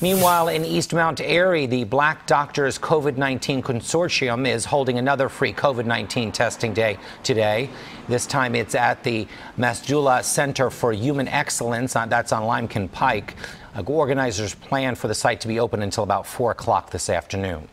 Meanwhile, in East Mount Airy, the Black Doctors COVID 19 Consortium is holding another free COVID 19 testing day today. This time it's at the Masjidullah Center for Human Excellence. Uh, that's on Limekiln Pike. Uh, organizers plan for the site to be open until about 4 o'clock this afternoon.